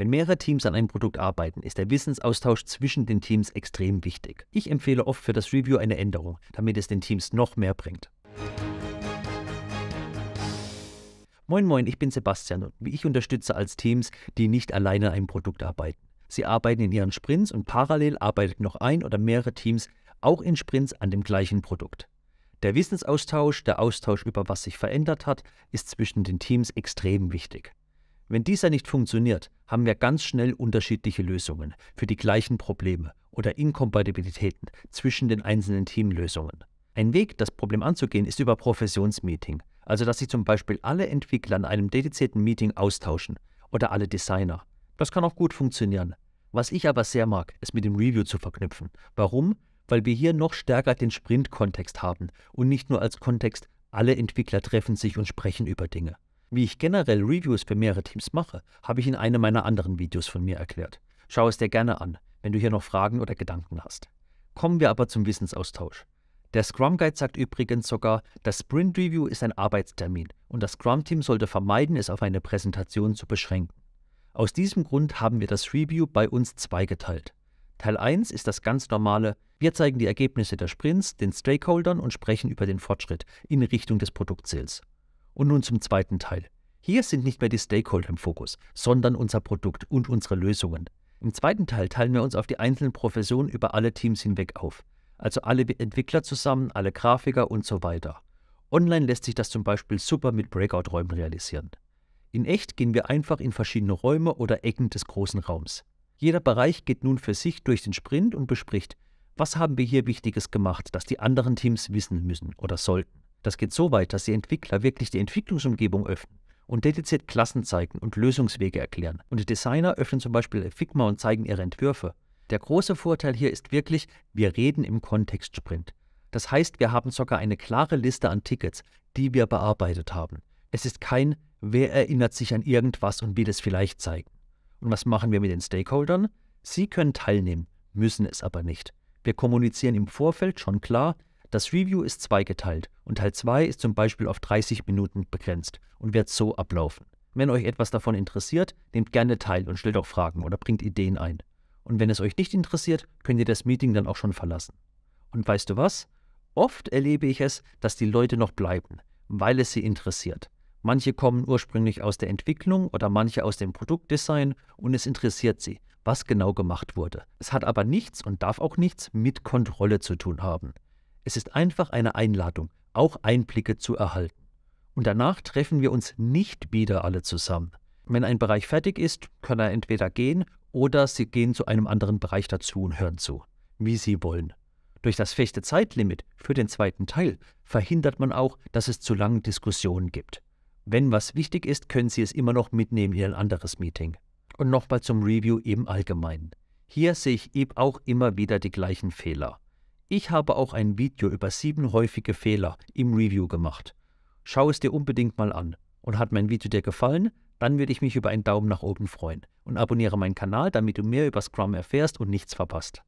Wenn mehrere Teams an einem Produkt arbeiten, ist der Wissensaustausch zwischen den Teams extrem wichtig. Ich empfehle oft für das Review eine Änderung, damit es den Teams noch mehr bringt. Moin Moin, ich bin Sebastian und ich unterstütze als Teams, die nicht alleine an einem Produkt arbeiten. Sie arbeiten in ihren Sprints und parallel arbeiten noch ein oder mehrere Teams auch in Sprints an dem gleichen Produkt. Der Wissensaustausch, der Austausch über was sich verändert hat, ist zwischen den Teams extrem wichtig. Wenn dieser nicht funktioniert, haben wir ganz schnell unterschiedliche Lösungen für die gleichen Probleme oder Inkompatibilitäten zwischen den einzelnen Teamlösungen. Ein Weg, das Problem anzugehen, ist über Professionsmeeting, also dass sich zum Beispiel alle Entwickler in einem dedizierten Meeting austauschen oder alle Designer. Das kann auch gut funktionieren. Was ich aber sehr mag, ist mit dem Review zu verknüpfen. Warum? Weil wir hier noch stärker den Sprint-Kontext haben und nicht nur als Kontext, alle Entwickler treffen sich und sprechen über Dinge. Wie ich generell Reviews für mehrere Teams mache, habe ich in einem meiner anderen Videos von mir erklärt. Schau es dir gerne an, wenn du hier noch Fragen oder Gedanken hast. Kommen wir aber zum Wissensaustausch. Der Scrum Guide sagt übrigens sogar, das Sprint Review ist ein Arbeitstermin und das Scrum-Team sollte vermeiden, es auf eine Präsentation zu beschränken. Aus diesem Grund haben wir das Review bei uns zweigeteilt. Teil 1 ist das ganz normale, wir zeigen die Ergebnisse der Sprints den Stakeholdern und sprechen über den Fortschritt in Richtung des Produktziels. Und nun zum zweiten Teil. Hier sind nicht mehr die Stakeholder im Fokus, sondern unser Produkt und unsere Lösungen. Im zweiten Teil teilen wir uns auf die einzelnen Professionen über alle Teams hinweg auf. Also alle Entwickler zusammen, alle Grafiker und so weiter. Online lässt sich das zum Beispiel super mit Breakout-Räumen realisieren. In echt gehen wir einfach in verschiedene Räume oder Ecken des großen Raums. Jeder Bereich geht nun für sich durch den Sprint und bespricht, was haben wir hier Wichtiges gemacht, das die anderen Teams wissen müssen oder sollten. Das geht so weit, dass die Entwickler wirklich die Entwicklungsumgebung öffnen und dediziert Klassen zeigen und Lösungswege erklären. Und die Designer öffnen zum Beispiel Figma und zeigen ihre Entwürfe. Der große Vorteil hier ist wirklich, wir reden im Kontext Sprint. Das heißt, wir haben sogar eine klare Liste an Tickets, die wir bearbeitet haben. Es ist kein Wer erinnert sich an irgendwas und will es vielleicht zeigen? Und was machen wir mit den Stakeholdern? Sie können teilnehmen, müssen es aber nicht. Wir kommunizieren im Vorfeld schon klar, das Review ist zweigeteilt und Teil 2 ist zum Beispiel auf 30 Minuten begrenzt und wird so ablaufen. Wenn euch etwas davon interessiert, nehmt gerne teil und stellt auch Fragen oder bringt Ideen ein. Und wenn es euch nicht interessiert, könnt ihr das Meeting dann auch schon verlassen. Und weißt du was? Oft erlebe ich es, dass die Leute noch bleiben, weil es sie interessiert. Manche kommen ursprünglich aus der Entwicklung oder manche aus dem Produktdesign und es interessiert sie, was genau gemacht wurde. Es hat aber nichts und darf auch nichts mit Kontrolle zu tun haben. Es ist einfach eine Einladung, auch Einblicke zu erhalten. Und danach treffen wir uns nicht wieder alle zusammen. Wenn ein Bereich fertig ist, kann er entweder gehen oder Sie gehen zu einem anderen Bereich dazu und hören zu, wie Sie wollen. Durch das feste Zeitlimit für den zweiten Teil verhindert man auch, dass es zu lange Diskussionen gibt. Wenn was wichtig ist, können Sie es immer noch mitnehmen in ein anderes Meeting. Und nochmal zum Review im Allgemeinen. Hier sehe ich eben auch immer wieder die gleichen Fehler. Ich habe auch ein Video über sieben häufige Fehler im Review gemacht. Schau es dir unbedingt mal an. Und hat mein Video dir gefallen? Dann würde ich mich über einen Daumen nach oben freuen. Und abonniere meinen Kanal, damit du mehr über Scrum erfährst und nichts verpasst.